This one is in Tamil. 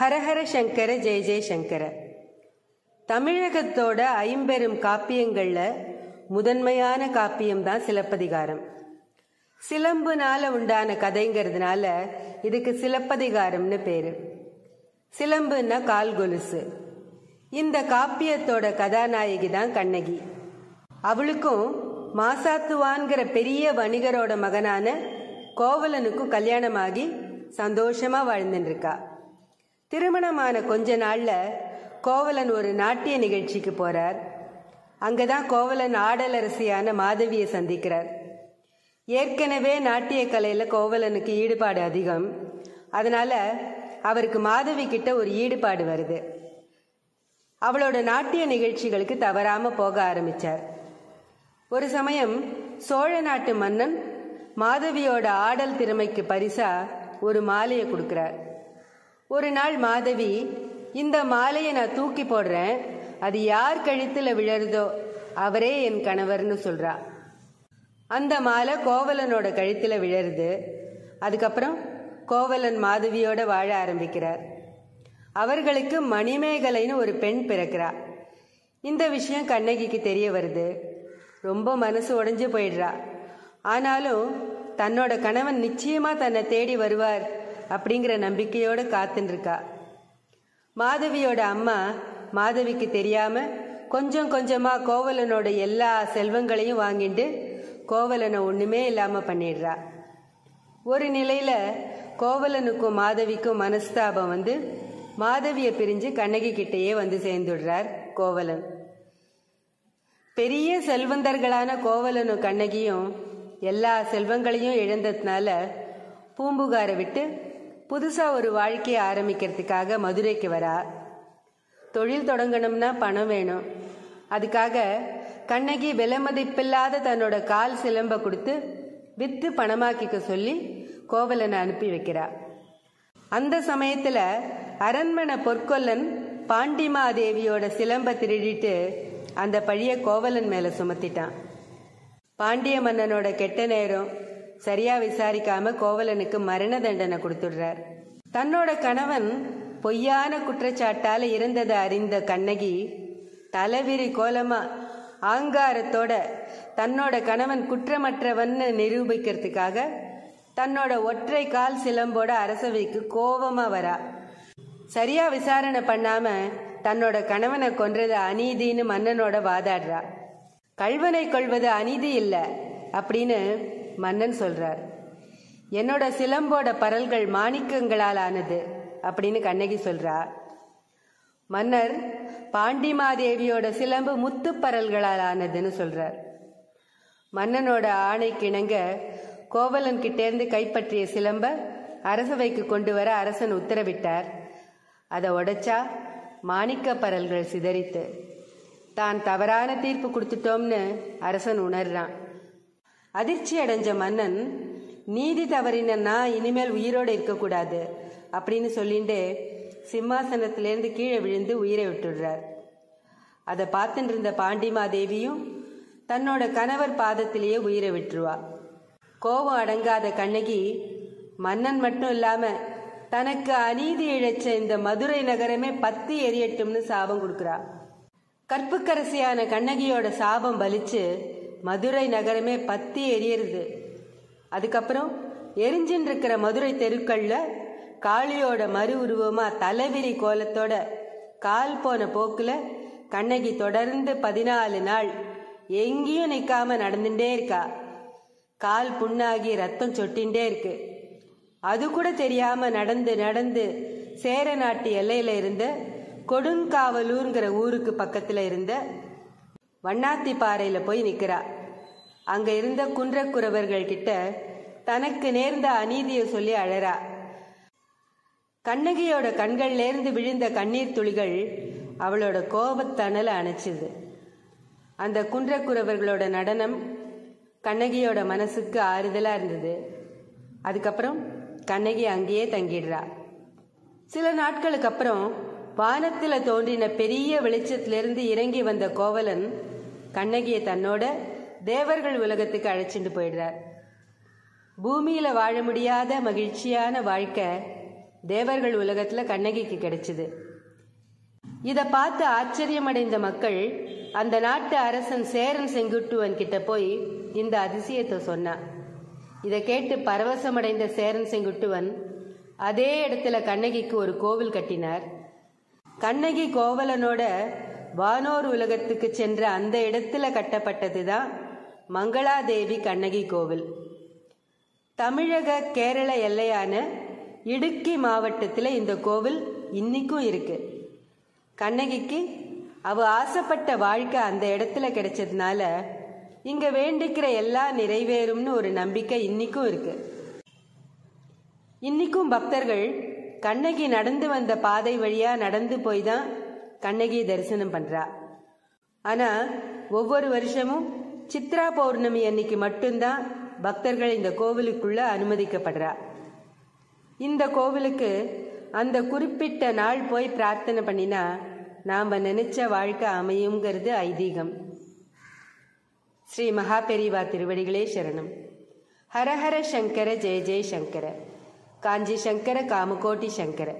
ஹரஹர சங்கர ஜெய ஜெயசங்கர தமிழகத்தோட ஐம்பெரும் காப்பியங்கள்ல முதன்மையான காப்பியம்தான் சிலப்பதிகாரம். சிலம்புனால உண்டான கதைங்கிறதுனால இதுக்கு சிலப்பதிகாரம்னு பேரு. சிலம்புன்னா கால் கொலுசு. இந்த காப்பியத்தோட கதாநாயகி தான் கண்ணகி. அவளுக்கும் மாசாத்துவான்கிற பெரிய வணிகரோட மகனான கோவலனுக்கும் கல்யாணமாகி சந்தோஷமா வாழ்ந்துட்டு இருக்கா திருமணமான கொஞ்ச நாள்ல கோவலன் ஒரு நாட்டிய நிகழ்ச்சிக்கு போறார். அங்கதான் கோவலன் ஆடலரசியான மாதவியை சந்திக்கிறார். ஏற்கனவே நாட்டிய கலையில கோவலனுக்கு ஈடுபாடு அதிகம். அதனால அவருக்கு மாதவி கிட்ட ஒரு ஈடுபாடு வருது. அவளோட நாட்டிய நிகழ்ச்சிகளுக்கு தவறாம போக ஆரம்பிச்சார். ஒரு சமயம் சோழ நாட்டு மன்னன் மாதவியோட ஆடல் திறமைக்கு பரிசா ஒரு மாலையை கொடுக்கிறார். ஒரு நாள் மாதவி இந்த மாலையை நான் தூக்கி போடுறேன். அது யார் கழுத்துல விழருதோ அவரே என் கணவர்னு சொல்றா. அந்த மாலை கோவலனோட கழுத்துல விழருது. அதுக்கப்புறம் கோவலன் மாதவியோட வாழ ஆரம்பிக்கிறார். அவர்களுக்கு மணிமேகலைன்னு ஒரு பெண் பிறக்கிறா. இந்த விஷயம் கண்ணகிக்கு தெரிய வருது. ரொம்ப மனசு உடைஞ்சு போயிடுறா. ஆனாலும் தன்னோட கணவன் நிச்சயமா தன்னை தேடி வருவார். அப்படிங்கிற நம்பிக்கையோடு காத்துருக்கா மாதவியோட அம்மா மாதவிக்கு தெரியாம கொஞ்சம் கொஞ்சமா கோவலனோட எல்லா செல்வங்களையும் வாங்கிட்டு கோவலனை ஒண்ணுமே இல்லாம பண்ணிடுறா. ஒரு நிலையில கோவலனுக்கும் மாதவிக்கும் மனஸ்தாபம் வந்து மாதவியை பிரிஞ்சு கண்ணகி கிட்டேயே வந்து சேர்ந்துடுறார் கோவலன். பெரிய செல்வந்தர்களான கோவலனும் கண்ணகியும் எல்லா செல்வங்களையும் இழந்ததுனால பூம்புகாரை விட்டு புதுசா ஒரு வாழ்க்கையை ஆரம்பிக்கிறதுக்காக மதுரைக்கு வரா. தொழில் தொடங்கணும்னா பணம் வேணும். அதுக்காக கண்ணகி விலை மதிப்பில்லாத தன்னோட கால் சிலம்ப கொடுத்து வித்து பணமாக்கிக்க சொல்லி கோவலனை அனுப்பி வைக்கிறா. அந்த சமயத்துல அரண்மனை பொற்கொல்லன் பாண்டிமாதேவியோட சிலம்ப திருடிட்டு அந்த பழிய கோவலன் மேல சுமத்திட்டான். பாண்டிய மன்னனோட கெட்ட நேரம் சரியா விசாரிக்காம கோவலனுக்கு மரண தண்டனை கொடுத்துடுறார். தன்னோட கணவன் பொய்யான குற்றச்சாட்டால இருந்ததை அறிந்த கண்ணகி தலைவிரி கோலமா ஆங்காரத்தோட தன்னோட கணவன் குற்றமற்றவன்னு நிரூபிக்கிறதுக்காக தன்னோட ஒற்றை கால் சிலம்போட அரசவைக்கு கோபமா வரா. சரியா விசாரணை பண்ணாம தன்னோட கணவனை கொன்றது அநீதின்னு மன்னனோட வாதாடுறா. கல்வனை கொள்வது அநீதி இல்ல. அப்படின்னு மன்னன் சொல்றார் என்னோட சிலம்போட பரல்கள் மாணிக்கங்களால் ஆனது அப்படின்னு கண்ணகி சொல்றா. மன்னர் பாண்டிமாதேவியோட சிலம்பு முத்துப்பரல்களால் ஆனதுன்னு சொல்றார். மன்னனோட ஆணைக்கிணங்க கோவலன் கிட்டேருந்து கைப்பற்றிய சிலம்ப அரசவைக்கு கொண்டு வர அரசன் உத்தரவிட்டார். அதை உடைச்சா மாணிக்க பரல்கள் சிதறித்து தான் தவறான தீர்ப்பு கொடுத்துட்டோம்னு அரசன் உணர்றான். அதிர்ச்சி அடைஞ்ச மன்னன் நீதி தவறினா இனிமேல் உயிரோடு இருக்கக்கூடாது அப்படின்னு சொல்லிட்டு சிம்மாசனத்திலேருந்து கீழே விழுந்து உயிரை விட்டுடுறார். அதை பார்த்துட்டு இருந்த பாண்டிமாதேவியும் தன்னோட கணவர் பாதத்திலேயே உயிரை விட்டுருவா. கோபம் அடங்காத கண்ணகி மன்னன் மட்டும் இல்லாம தனக்கு அநீதி இழைச்ச இந்த மதுரை நகரமே பத்து எரியட்டும்னு சாபம் கொடுக்குறா. கற்புக்கரசியான கண்ணகியோட சாபம் பலிச்சு மதுரை நகரமே பத்தி எரியறது. அதுக்கப்புறம் எரிஞ்சின்னு இருக்கிற மதுரை தெருக்கள்ல காளியோட மறு உருவமா தலைவிரி கோலத்தோட கால் போன போக்குல கண்ணகி தொடர்ந்து பதினாலு நாள் எங்கேயும் நிக்காம நடந்துட்டே இருக்கா. கால் புண்ணாகி ரத்தம் சொட்டின்டே இருக்கு. அது கூட தெரியாம நடந்து நடந்து சேர நாட்டு எல்லையில இருந்த கொடுங்காவலூர்ங்கிற ஊருக்கு பக்கத்துல இருந்த வண்ணாத்தி பாறையில போய் நிக்கிறா. அங்க இருந்த குன்றக்குறவர்கள் கிட்ட தனக்கு நேர்ந்த அநீதியை சொல்லி அழறா. கண்ணகியோட கண்கள்லேருந்து விழுந்த கண்ணீர் துளிகள் அவளோட கோபத்தணல அணைச்சிது. அந்த குன்றக்குறவர்களோட நடனம் கண்ணகியோட மனசுக்கு ஆறுதலா இருந்தது. அதுக்கப்புறம் கண்ணகி அங்கேயே தங்கிடுறா. சில நாட்களுக்கு அப்புறம் வானத்துல தோன்றின பெரிய வெளிச்சத்திலிருந்து இறங்கி வந்த கோவலன் கண்ணகியை தன்னோட தேவர்கள் உலகத்துக்கு அழைச்சிட்டு போயிடுறார். பூமியில வாழ முடியாத மகிழ்ச்சியான வாழ்க்கை தேவர்கள் உலகத்துல கண்ணகிக்கு கிடைச்சது. இத பார்த்து ஆச்சரியமடைந்த மக்கள் அந்த நாட்டு அரசன் சேரன் செங்குட்டுவன் கிட்ட போய் இந்த அதிசயத்தை சொன்னான் இதை கேட்டு பரவசமடைந்த சேரன் செங்குட்டுவன் அதே இடத்துல கண்ணகிக்கு ஒரு கோவில் கட்டினார். கண்ணகி கோவலனோட வானோர் உலகத்துக்கு சென்ற அந்த இடத்துல கட்டப்பட்டதுதான் மங்களாதேவி கண்ணகி கோவில். தமிழக கேரள எல்லையான இடுக்கி மாவட்டத்தில் இந்த கோவில் இன்னிக்கும் இருக்கு. கண்ணகிக்கு அவ ஆசைப்பட்ட வாழ்க்கை அந்த இடத்துல கிடைச்சதுனால இங்க வேண்டிக்கிற எல்லாம் நிறைவேறும்னு ஒரு நம்பிக்கை இன்னிக்கும் இருக்கு. இன்னிக்கும் பக்தர்கள் கண்ணகி நடந்து வந்த பாதை வழியா நடந்து போய் தான் கண்ணகி தரிசனம் பண்றா. ஆனா ஒவ்வொரு வருஷமும் சித்ரா பௌர்ணமி அன்னைக்கு மட்டும்தான் பக்தர்கள் இந்த கோவிலுக்குள்ள அனுமதிக்கப்படுறா. இந்த கோவிலுக்கு அந்த குறிப்பிட்ட நாள் போய் பிரார்த்தனை பண்ணினா நாம் நினைச்ச வாழ்க்கை அமையுங்கிறது ஐதீகம். ஸ்ரீ மகாபெரிவா திருவடிகளே சரணம். ஹரஹர சங்கர ஜெய ஜெய சங்கர. காஞ்சி சங்கர காமகோட்டி சங்கர